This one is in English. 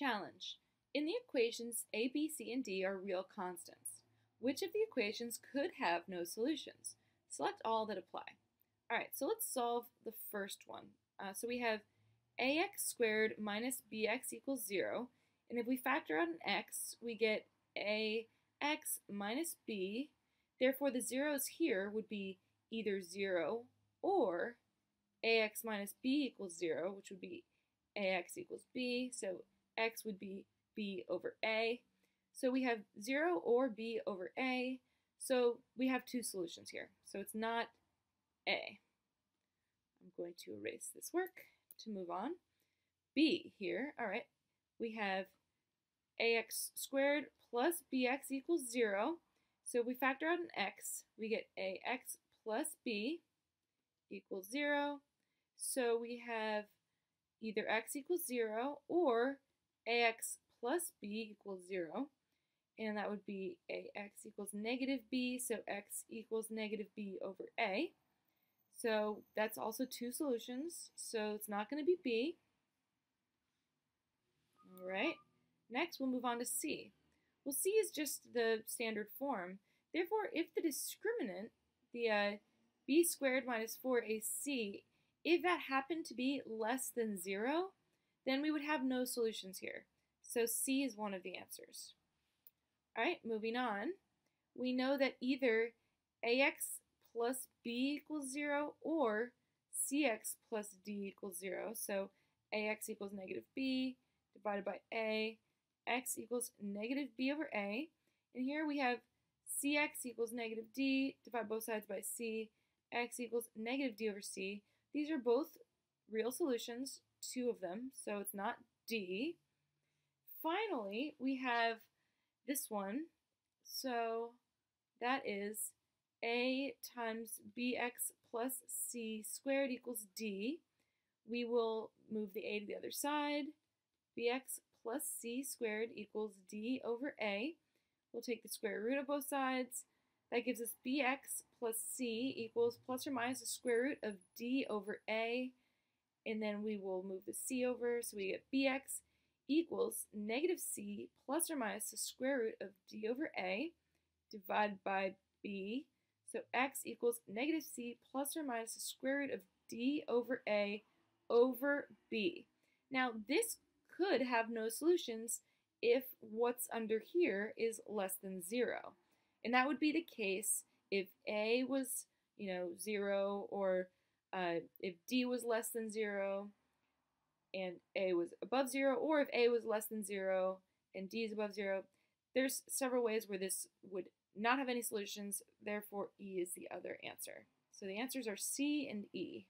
Challenge. In the equations a, b, c, and d are real constants. Which of the equations could have no solutions? Select all that apply. All right, so let's solve the first one. Uh, so we have ax squared minus bx equals 0. And if we factor out an x, we get ax minus b. Therefore, the zeros here would be either 0 or ax minus b equals 0, which would be ax equals b. So x would be b over a. So we have 0 or b over a. So we have two solutions here. So it's not a. I'm going to erase this work to move on. b here, all right, we have ax squared plus bx equals 0. So we factor out an x, we get ax plus b equals 0. So we have either x equals 0 or ax plus b equals 0. And that would be ax equals negative b, so x equals negative b over a. So that's also two solutions, so it's not going to be b. All right, next we'll move on to c. Well, c is just the standard form. Therefore, if the discriminant, the uh, b squared minus 4ac, if that happened to be less than 0, then we would have no solutions here. So C is one of the answers. All right, moving on. We know that either AX plus B equals 0 or CX plus D equals 0. So AX equals negative B divided by A. X equals negative B over A. And here we have CX equals negative D, divide both sides by C. X equals negative D over C. These are both real solutions, two of them, so it's not D. Finally, we have this one. So that is a times bx plus c squared equals d. We will move the a to the other side. bx plus c squared equals d over a. We'll take the square root of both sides. That gives us bx plus c equals plus or minus the square root of d over a. And then we will move the c over, so we get bx equals negative c plus or minus the square root of d over a divided by b. So x equals negative c plus or minus the square root of d over a over b. Now this could have no solutions if what's under here is less than 0. And that would be the case if a was, you know, 0 or uh, if d was less than 0 and a was above 0, or if a was less than 0 and d is above 0. There's several ways where this would not have any solutions, therefore E is the other answer. So the answers are C and E.